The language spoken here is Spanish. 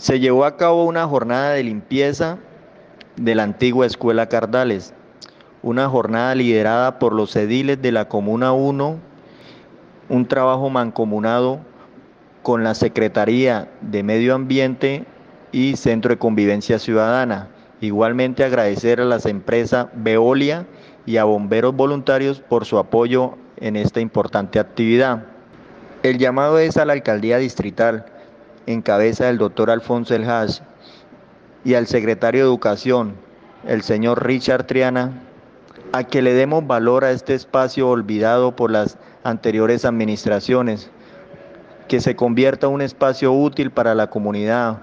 Se llevó a cabo una jornada de limpieza de la antigua Escuela Cardales, una jornada liderada por los ediles de la Comuna 1, un trabajo mancomunado con la Secretaría de Medio Ambiente y Centro de Convivencia Ciudadana. Igualmente agradecer a las empresas Veolia y a bomberos voluntarios por su apoyo en esta importante actividad. El llamado es a la alcaldía distrital, en cabeza del doctor Alfonso El Hash, y al secretario de Educación, el señor Richard Triana, a que le demos valor a este espacio olvidado por las anteriores administraciones, que se convierta en un espacio útil para la comunidad,